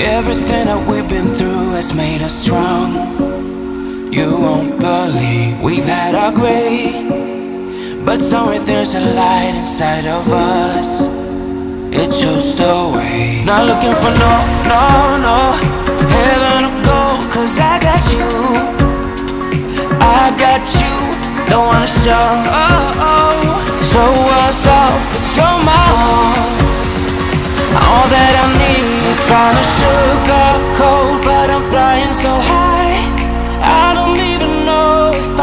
Everything that we've been through has made us strong. You won't believe we've had our gray, but somewhere there's a light inside of us. It shows the way. Not looking for no, no, no heaven or gold, cause I got you. I got you. Don't wanna show, oh, oh, show us off, but you're my all. All that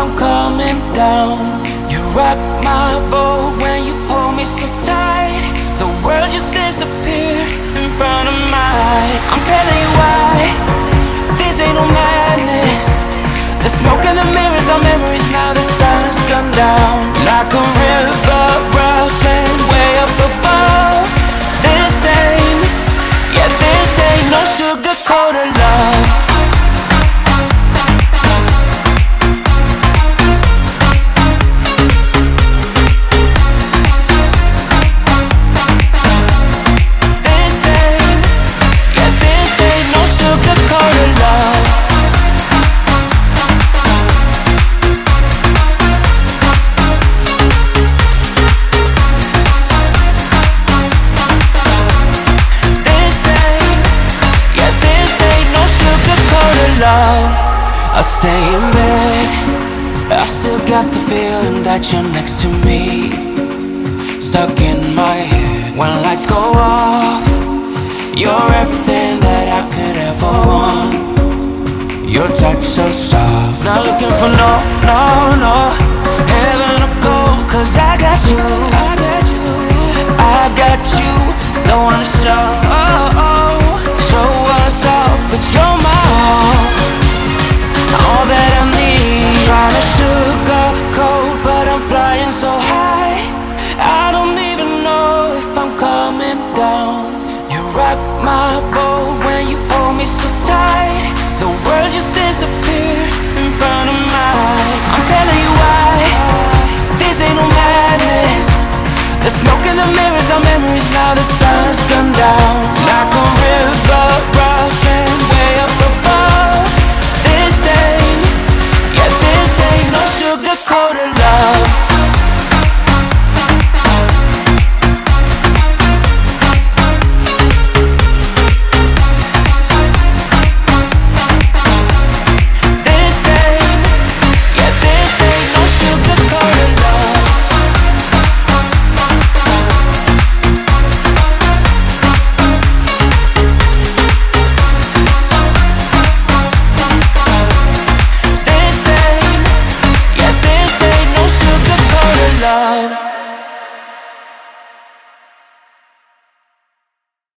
I'm coming down. You rock my boat when you hold me so tight. The world just disappears in front of my eyes. I'm telling you why. love. I stay in bed. I still got the feeling that you're next to me. Stuck in my head When lights go off. You're everything that I could ever want. Your touch so soft. Not looking for no, no, no. Heaven or gold cause I got you. I got you. I got you. Don't wanna show down. You rock my boat when you hold me so tight.